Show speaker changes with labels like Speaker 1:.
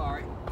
Speaker 1: sorry.